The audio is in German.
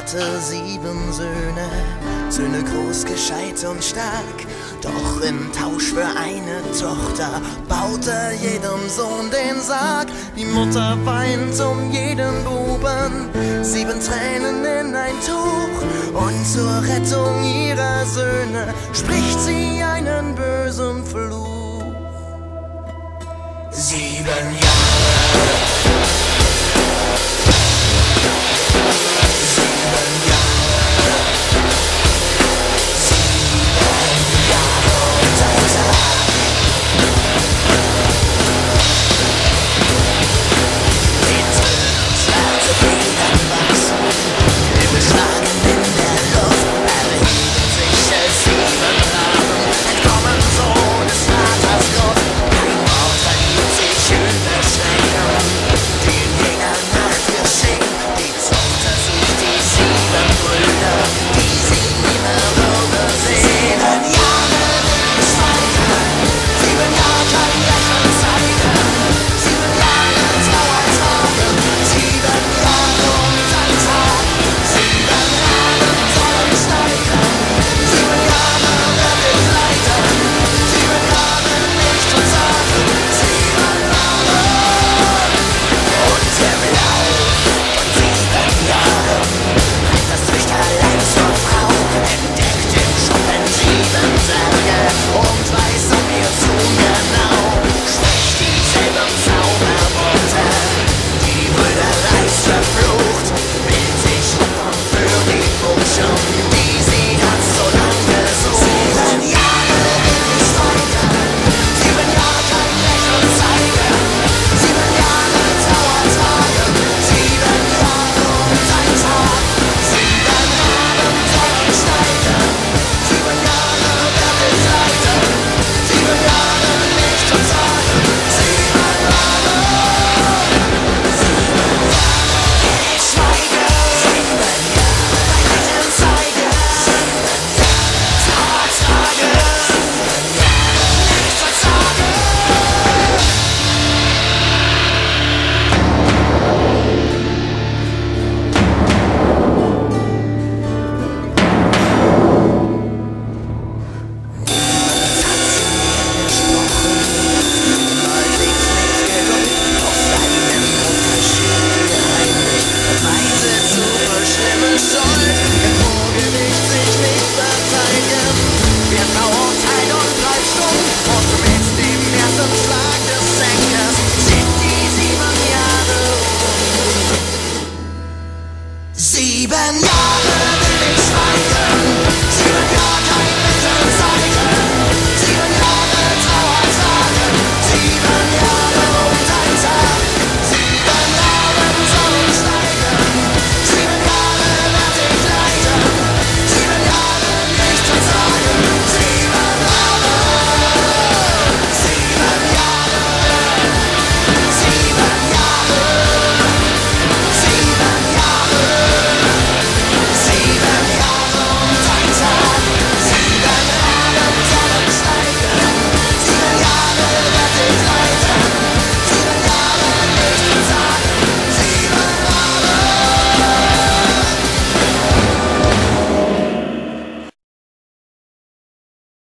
hatte sieben Söhne, Söhne groß, gescheit und stark. Doch im Tausch für eine Tochter baute jedem Sohn den Sarg. Die Mutter weint um jeden Buben, sieben Tränen in ein Tuch. Und zur Rettung ihrer Söhne spricht sie einen bösen Fluch. Sieben Jahre and.